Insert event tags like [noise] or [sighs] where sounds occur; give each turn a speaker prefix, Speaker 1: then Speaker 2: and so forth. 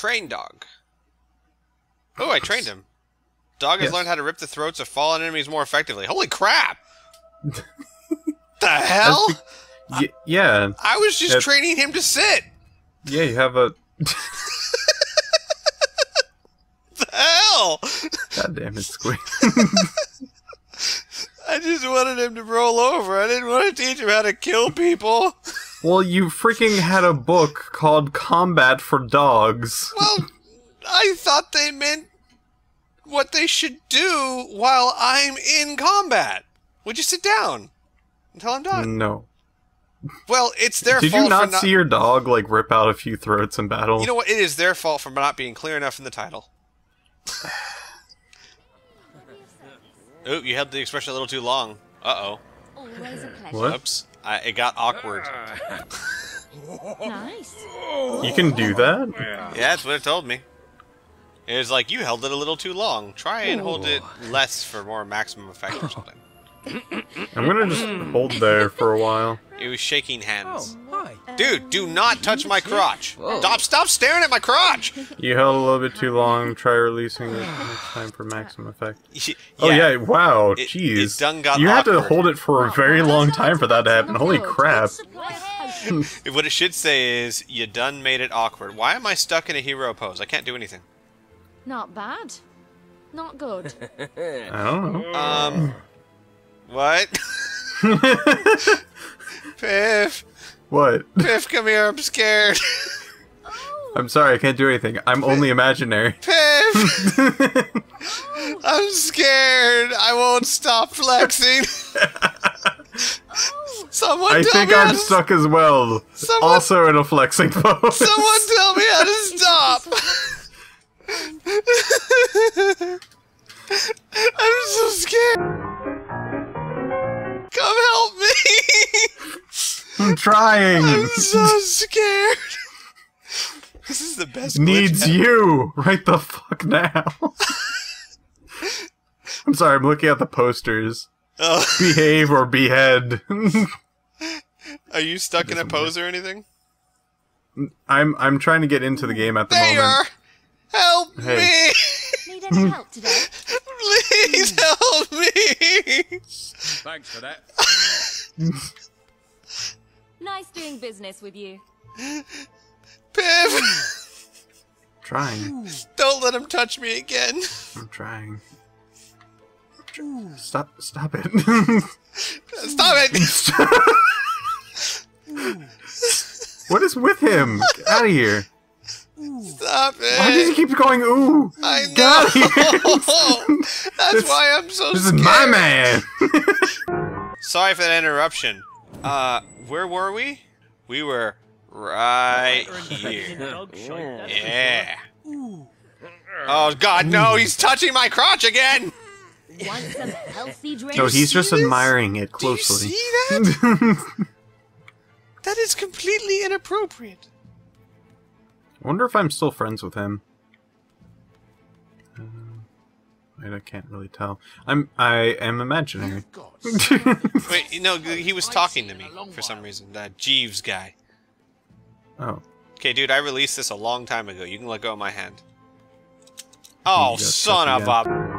Speaker 1: Train dog. Oh, I trained him. Dog has
Speaker 2: Yes.
Speaker 1: learned how to rip the throats of fallen enemies more effectively. Holy crap! [laughs] the hell?
Speaker 2: Y- yeah,
Speaker 1: I was just training him to sit.
Speaker 2: yeah. You have a. [laughs]
Speaker 1: The hell?
Speaker 2: God damn it, Squee. [laughs]
Speaker 1: I just wanted him to roll over. I didn't want to teach him how to kill people.
Speaker 2: Well, you freaking had a book called Combat for Dogs.
Speaker 1: Well, I thought they meant what they should do while I'm in combat. Would you sit down until I'm done?
Speaker 2: No.
Speaker 1: Well, it's their
Speaker 2: Did
Speaker 1: fault
Speaker 2: you not
Speaker 1: for not.
Speaker 2: see your dog like rip out a few throats in battle?
Speaker 1: You know what? It is their fault for not being clear enough in the title. [laughs] Oop, you held the expression a little too long. Uh oh.
Speaker 3: Always a pleasure.
Speaker 2: What?
Speaker 1: Oops. I, it got awkward.
Speaker 3: Nice.
Speaker 2: You can do that?
Speaker 1: Yeah, that's what it told me. It was like, you held it a little too long. Try and hold it less for more maximum effect or [laughs] something.
Speaker 2: I'm gonna just hold there for a while.
Speaker 1: It was shaking hands. Oh.
Speaker 4: Hi.
Speaker 1: Dude, do not touch my crotch. Stop, stop staring at my crotch.
Speaker 2: You held a little bit too long. Try releasing it next [sighs] time for maximum effect.
Speaker 1: yeah,
Speaker 2: Oh yeah! Wow!
Speaker 1: It-
Speaker 2: Jeez.
Speaker 1: it done got
Speaker 2: you had to hold it for a very long time for that to happen. Holy crap! [laughs]
Speaker 1: What it should say is, you done made it awkward. Why am I stuck in a hero pose? I can't do anything.
Speaker 3: Not bad. Not good. [laughs]
Speaker 2: I don't know.
Speaker 1: Um, what? [laughs] Piff,
Speaker 2: What?
Speaker 1: Piff, come here. I'm scared. [laughs]
Speaker 2: I'm sorry. I can't do anything. I'm only imaginary.
Speaker 1: Piff, [laughs] I'm scared. I won't stop flexing. [laughs] Someone
Speaker 2: I
Speaker 1: tell
Speaker 2: think I'm stuck as well.
Speaker 1: Someone-
Speaker 2: Also in a flexing pose.
Speaker 1: Someone tell me how to stop. I'm
Speaker 2: trying.
Speaker 1: I'm so scared. [laughs] This is the best.
Speaker 2: Needs
Speaker 1: ever.
Speaker 2: you right the fuck now. [laughs] I'm sorry. I'm looking at the posters.
Speaker 1: Oh, [laughs]
Speaker 2: Behave or behead.
Speaker 1: are you stuck in a pose or anything?
Speaker 2: I'm I'm trying to get into the game at the
Speaker 1: There you
Speaker 2: moment.
Speaker 1: are. Help
Speaker 2: Hey.
Speaker 3: Need any help today?
Speaker 1: Please help me.
Speaker 4: Thanks for that.
Speaker 3: Nice doing business with you.
Speaker 1: Piff,
Speaker 2: Trying.
Speaker 1: don't let him touch me again.
Speaker 2: I'm trying. Stop! Stop it!
Speaker 1: Stop it. [laughs]
Speaker 2: what is with him? Get out of here!
Speaker 1: Stop it.
Speaker 2: Why does he keep going? Ooh!
Speaker 1: I
Speaker 2: Get out of here! [laughs]
Speaker 1: That's
Speaker 2: This-
Speaker 1: why I'm so
Speaker 2: This is my man.
Speaker 1: Sorry for that interruption. Uh, where were we? We were right here. Yeah. Oh God, no! He's touching my crotch again.
Speaker 3: Want some
Speaker 2: no, he's just
Speaker 1: this?
Speaker 2: admiring it
Speaker 1: Do you
Speaker 2: closely.
Speaker 1: see that? [laughs] that is completely inappropriate.
Speaker 2: I wonder if I'm still friends with him. I can't really tell. I'm I am imaginary. [laughs]
Speaker 1: Wait, no, he was talking to me for some reason. That Jeeves guy.
Speaker 2: oh,
Speaker 1: Okay, dude, I released this a long time ago. You can let go of my hand. Oh,
Speaker 2: oh
Speaker 1: son
Speaker 2: stuff
Speaker 1: of a